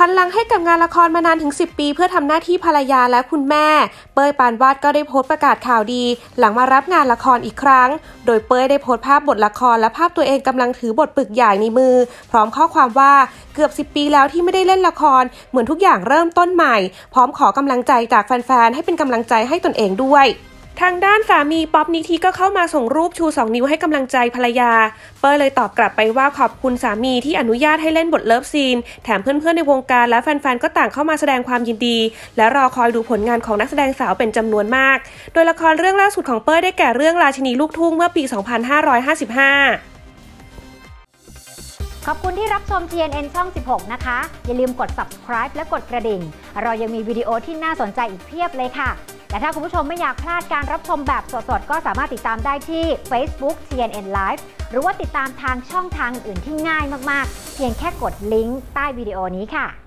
พันหลังให้กับงานละครมานานถึง 10 ปี เพื่อทำหน้าที่ภรรยาและคุณแม่ เป้ยปานวาดก็ได้โพสต์ประกาศข่าวดี หลังมารับงานละครอีกครั้ง โดยเป้ยได้โพสต์ภาพบทละครและภาพตัวเองกำลังถือบทปึกใหญ่ในมือ พร้อมข้อความว่าเกือบ 10 ปีแล้วที่ไม่ได้เล่นละคร เหมือนทุกอย่างเริ่มต้นใหม่ พร้อมขอกำลังใจจากแฟนๆให้เป็นกำลังใจให้ตนเองด้วย ทางด้านสามีป๊อปนิธิก็เข้ามาส่งรูปชู 2 นิ้วให้กำลังใจภรรยา เป้ยเลยตอบกลับไปว่าขอบคุณสามีที่อนุญาตให้เล่นบท love scene แถมเพื่อนๆในวงการและแฟนๆ ก็ต่างเข้ามาแสดงความยินดี และรอคอยดูผลงานของนักแสดงสาวเป็นจำนวนมาก โดยละครเรื่องล่าสุดของเป้ยได้แก่เรื่องราชินีลูกทุ่งเมื่อปี 2555ขอบคุณที่รับชม TNN ช่อง 16 นะคะ อย่าลืมกด subscribe และกดกระดิ่ง เรายังมีวิดีโอที่น่าสนใจอีกเพียบเลยค่ะ และถ้าคุณผู้ชมไม่อยากพลาดการรับชมแบบสดๆ ก็สามารถติดตามได้ที่ Facebook TNN Live หรือว่าติดตามทางช่องทางอื่นที่ง่ายมากๆ เพียงแค่กดลิงก์ใต้วิดีโอนี้ค่ะ